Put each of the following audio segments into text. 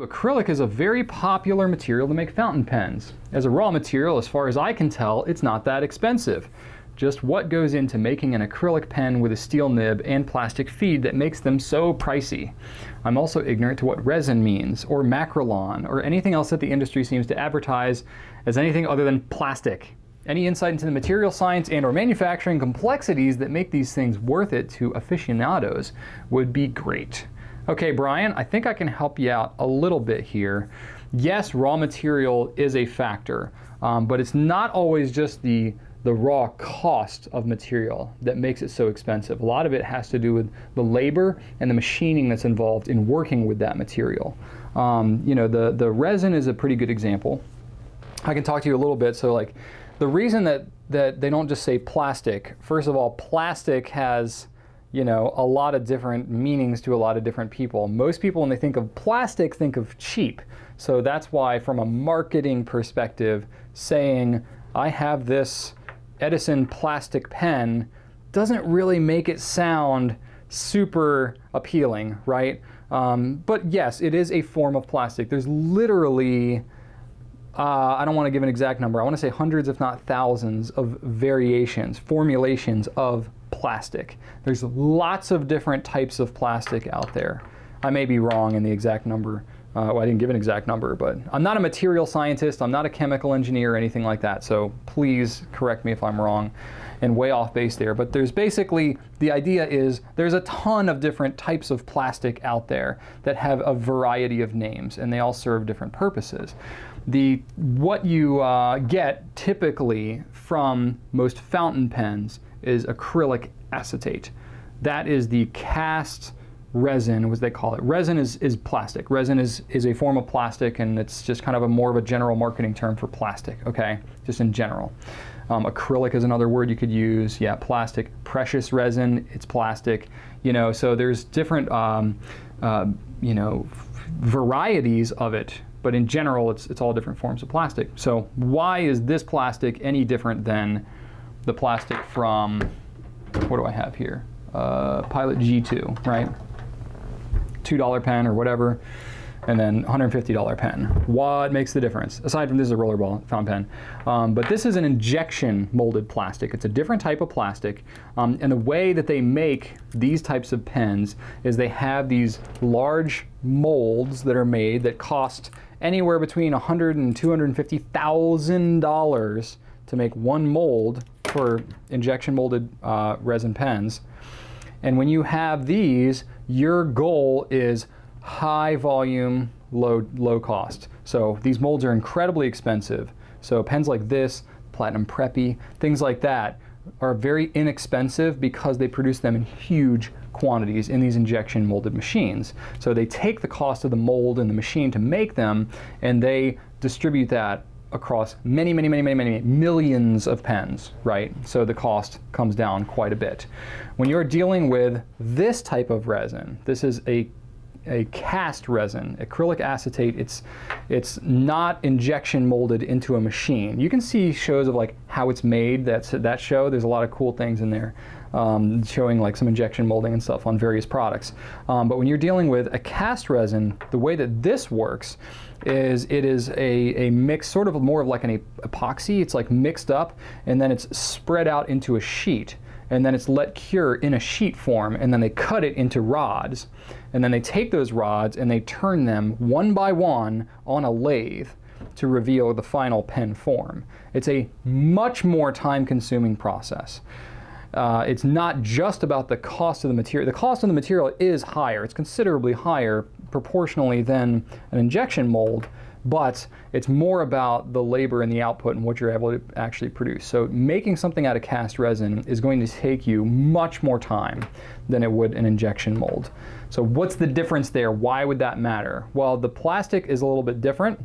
Acrylic is a very popular material to make fountain pens. As a raw material, as far as I can tell, it's not that expensive. Just what goes into making an acrylic pen with a steel nib and plastic feed that makes them so pricey? I'm also ignorant to what resin means, or macrolon, or anything else that the industry seems to advertise as anything other than plastic. Any insight into the material science and or manufacturing complexities that make these things worth it to aficionados would be great. Okay, Brian, I think I can help you out a little bit here. Yes, raw material is a factor, um, but it's not always just the the raw cost of material that makes it so expensive. A lot of it has to do with the labor and the machining that's involved in working with that material. Um, you know, the, the resin is a pretty good example. I can talk to you a little bit. So like the reason that, that they don't just say plastic, first of all, plastic has you know, a lot of different meanings to a lot of different people. Most people, when they think of plastic, think of cheap. So that's why, from a marketing perspective, saying, I have this Edison plastic pen doesn't really make it sound super appealing, right? Um, but yes, it is a form of plastic. There's literally, uh, I don't want to give an exact number, I want to say hundreds, if not thousands, of variations, formulations of plastic. There's lots of different types of plastic out there. I may be wrong in the exact number. Uh, well, I didn't give an exact number, but I'm not a material scientist. I'm not a chemical engineer or anything like that. So please correct me if I'm wrong and way off base there. But there's basically, the idea is there's a ton of different types of plastic out there that have a variety of names and they all serve different purposes. The, what you uh, get typically from most fountain pens is acrylic acetate. That is the cast resin, as they call it. Resin is, is plastic. Resin is, is a form of plastic, and it's just kind of a more of a general marketing term for plastic, okay? Just in general. Um, acrylic is another word you could use. Yeah, plastic. Precious resin, it's plastic. You know, so there's different, um, uh, you know, varieties of it, but in general, it's, it's all different forms of plastic. So why is this plastic any different than the plastic from, what do I have here? Uh, Pilot G2, right? $2 pen or whatever, and then $150 pen. What makes the difference? Aside from this is a rollerball fountain pen. Um, but this is an injection molded plastic. It's a different type of plastic. Um, and the way that they make these types of pens is they have these large molds that are made that cost anywhere between $100 and $250,000 to make one mold for injection molded uh, resin pens. And when you have these, your goal is high volume, low, low cost. So these molds are incredibly expensive. So pens like this, Platinum Preppy, things like that are very inexpensive because they produce them in huge quantities in these injection molded machines. So they take the cost of the mold and the machine to make them and they distribute that across many, many, many, many, many millions of pens, right? So the cost comes down quite a bit. When you're dealing with this type of resin, this is a a cast resin, acrylic acetate. It's it's not injection molded into a machine. You can see shows of like how it's made. That's that show. There's a lot of cool things in there, um, showing like some injection molding and stuff on various products. Um, but when you're dealing with a cast resin, the way that this works is it is a, a mix, sort of more of like an epoxy. It's like mixed up and then it's spread out into a sheet and then it's let cure in a sheet form and then they cut it into rods and then they take those rods and they turn them one by one on a lathe to reveal the final pen form. It's a much more time consuming process. Uh, it's not just about the cost of the material. The cost of the material is higher. It's considerably higher proportionally than an injection mold, but it's more about the labor and the output and what you're able to actually produce. So making something out of cast resin is going to take you much more time than it would an injection mold. So what's the difference there? Why would that matter? Well, the plastic is a little bit different.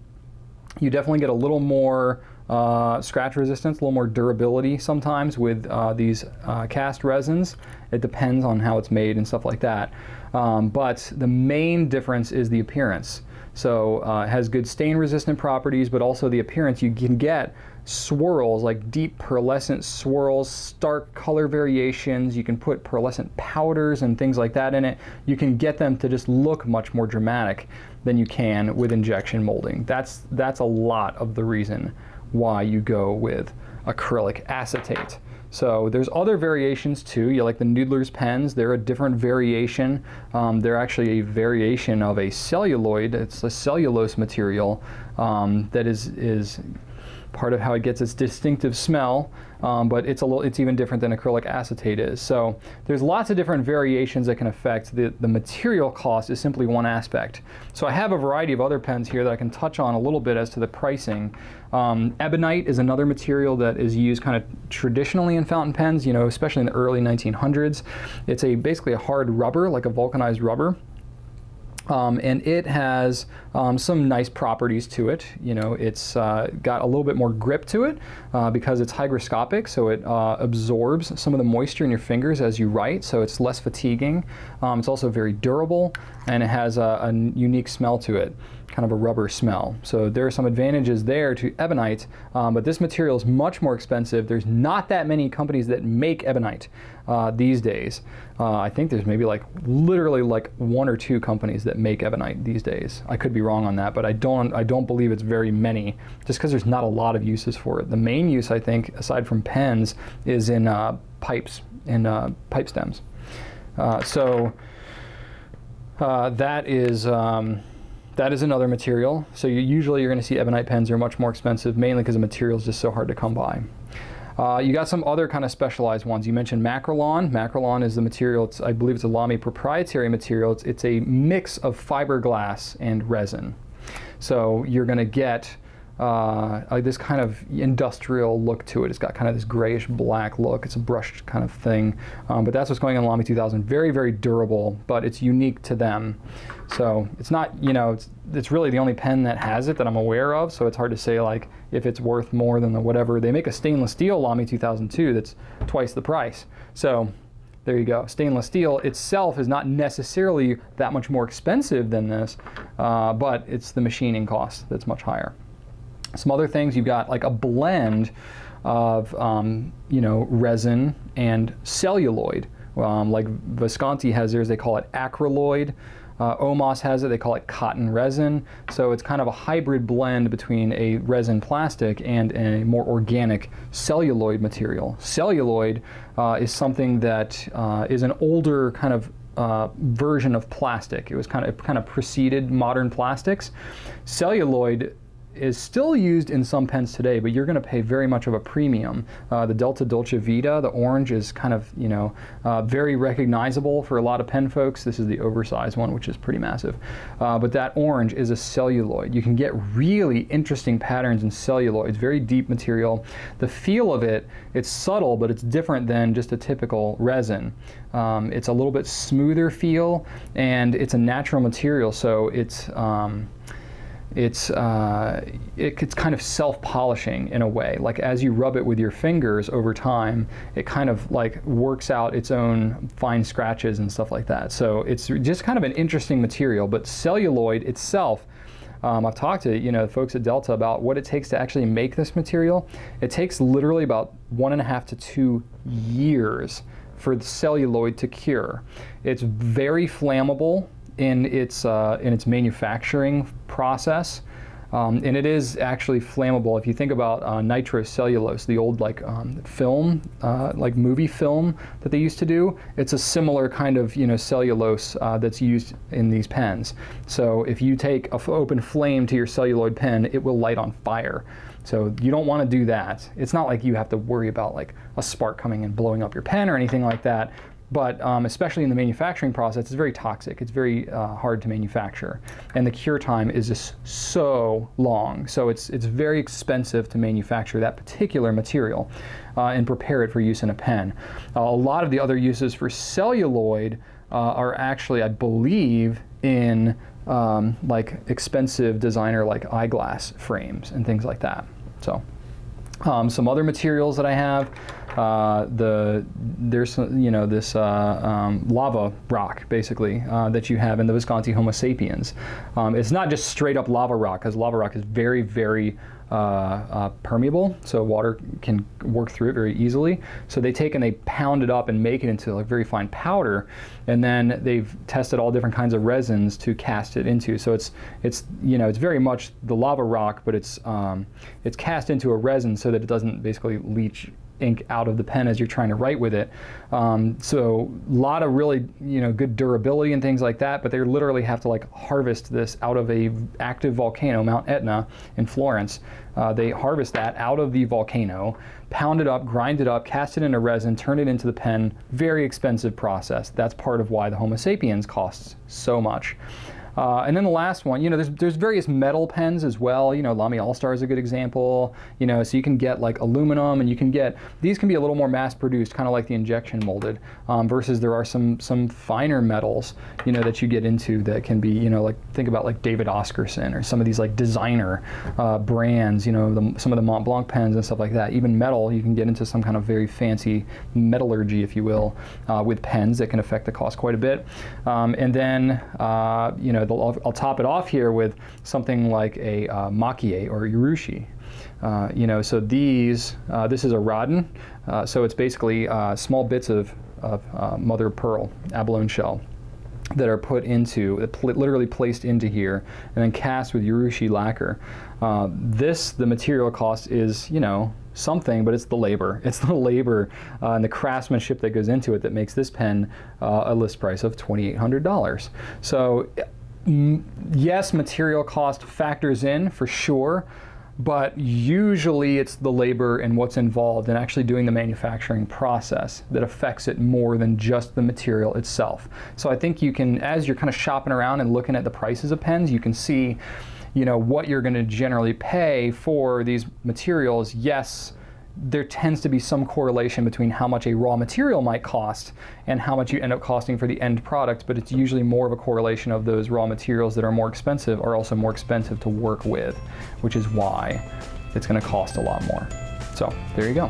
You definitely get a little more uh, scratch resistance, a little more durability sometimes with uh, these uh, cast resins. It depends on how it's made and stuff like that. Um, but the main difference is the appearance. So uh, it has good stain resistant properties, but also the appearance you can get swirls, like deep pearlescent swirls, stark color variations. You can put pearlescent powders and things like that in it. You can get them to just look much more dramatic than you can with injection molding. That's, that's a lot of the reason why you go with acrylic acetate. So there's other variations too. You like the Noodler's pens. They're a different variation. Um, they're actually a variation of a celluloid. It's a cellulose material um, that is is part of how it gets its distinctive smell, um, but it's a little, it's even different than acrylic acetate is. So there's lots of different variations that can affect the, the material cost is simply one aspect. So I have a variety of other pens here that I can touch on a little bit as to the pricing. Um, ebonite is another material that is used kind of traditionally in fountain pens, you know, especially in the early 1900s. It's a basically a hard rubber, like a vulcanized rubber. Um, and it has um, some nice properties to it. You know, it's uh, got a little bit more grip to it uh, because it's hygroscopic, so it uh, absorbs some of the moisture in your fingers as you write, so it's less fatiguing. Um, it's also very durable, and it has a, a unique smell to it kind of a rubber smell. So there are some advantages there to ebonite, um, but this material is much more expensive. There's not that many companies that make ebonite uh, these days. Uh, I think there's maybe like literally like one or two companies that make ebonite these days. I could be wrong on that, but I don't I don't believe it's very many, just because there's not a lot of uses for it. The main use I think, aside from pens, is in uh, pipes in uh, pipe stems. Uh, so uh, that is. Um, that is another material. So you, usually you're going to see ebonite pens are much more expensive, mainly because the material is just so hard to come by. Uh, you got some other kind of specialized ones. You mentioned Makrolon. Makrolon is the material, I believe it's a Lamy proprietary material. It's, it's a mix of fiberglass and resin. So you're going to get uh, this kind of industrial look to it. It's got kind of this grayish black look. It's a brushed kind of thing. Um, but that's what's going on in Lamy 2000. Very, very durable, but it's unique to them. So it's not, you know, it's, it's really the only pen that has it that I'm aware of. So it's hard to say like if it's worth more than the whatever. They make a stainless steel Lamy 2002 that's twice the price. So there you go. Stainless steel itself is not necessarily that much more expensive than this, uh, but it's the machining cost that's much higher. Some other things, you've got like a blend of, um, you know, resin and celluloid. Um, like Visconti has theirs, they call it acryloid. Uh, Omas has it, they call it cotton resin. So it's kind of a hybrid blend between a resin plastic and a more organic celluloid material. Celluloid uh, is something that uh, is an older kind of uh, version of plastic. It was kind of kind of preceded modern plastics. Celluloid is still used in some pens today, but you're going to pay very much of a premium. Uh, the Delta Dolce Vita, the orange, is kind of you know uh, very recognizable for a lot of pen folks. This is the oversized one, which is pretty massive. Uh, but that orange is a celluloid. You can get really interesting patterns in celluloid. It's very deep material. The feel of it, it's subtle, but it's different than just a typical resin. Um, it's a little bit smoother feel, and it's a natural material, so it's um, it's uh, it, it's kind of self-polishing in a way. Like as you rub it with your fingers over time, it kind of like works out its own fine scratches and stuff like that. So it's just kind of an interesting material. But celluloid itself, um, I've talked to you know folks at Delta about what it takes to actually make this material. It takes literally about one and a half to two years for the celluloid to cure. It's very flammable in its uh, in its manufacturing process. Um, and it is actually flammable. If you think about uh, nitrocellulose, the old like um, film, uh, like movie film that they used to do, it's a similar kind of you know cellulose uh, that's used in these pens. So if you take an open flame to your celluloid pen, it will light on fire. So you don't want to do that. It's not like you have to worry about like a spark coming and blowing up your pen or anything like that but um, especially in the manufacturing process, it's very toxic. It's very uh, hard to manufacture, and the cure time is just so long. So it's it's very expensive to manufacture that particular material uh, and prepare it for use in a pen. Uh, a lot of the other uses for celluloid uh, are actually, I believe, in um, like expensive designer like eyeglass frames and things like that. So. Um, some other materials that I have, uh, the there's you know this uh, um, lava rock basically uh, that you have in the Visconti Homo sapiens. Um, it's not just straight up lava rock because lava rock is very very uh, uh, permeable, so water can work through it very easily. So they take and they pound it up and make it into a very fine powder, and then they've tested all different kinds of resins to cast it into. So it's it's you know it's very much the lava rock, but it's um, it's cast into a resin so that it doesn't basically leach ink out of the pen as you're trying to write with it. Um, so a lot of really you know good durability and things like that. But they literally have to like harvest this out of a active volcano, Mount Etna in Florence. Uh, they harvest that out of the volcano, pound it up, grind it up, cast it into resin, turn it into the pen. Very expensive process. That's part of why the Homo sapiens costs so much. Uh, and then the last one, you know, there's, there's various metal pens as well. You know, Lamy AL-star is a good example. You know, so you can get like aluminum and you can get, these can be a little more mass produced, kind of like the injection molded, um, versus there are some, some finer metals, you know, that you get into that can be, you know, like think about like David Oscarson or some of these like designer uh, brands, you know, the, some of the Mont Blanc pens and stuff like that. Even metal, you can get into some kind of very fancy metallurgy, if you will, uh, with pens that can affect the cost quite a bit. Um, and then, uh, you know, I'll, I'll, top it off here with something like a uh, maki-e or urushi. Uh, you know, so these, uh, this is a raden, uh, so it's basically uh, small bits of, of uh, mother pearl, abalone shell that are put into, literally placed into here, and then cast with urushi lacquer. Uh, this, the material cost is, you know, something, but it's the labor. It's the labor uh, and the craftsmanship that goes into it that makes this pen uh, a list price of $2,800. So yes, material cost factors in for sure, but usually it's the labor and what's involved in actually doing the manufacturing process that affects it more than just the material itself. So I think you can, as you're kind of shopping around and looking at the prices of pens, you can see, you know, what you're going to generally pay for these materials. Yes, there tends to be some correlation between how much a raw material might cost and how much you end up costing for the end product, but it's usually more of a correlation of those raw materials that are more expensive are also more expensive to work with, which is why it's going to cost a lot more. So there you go.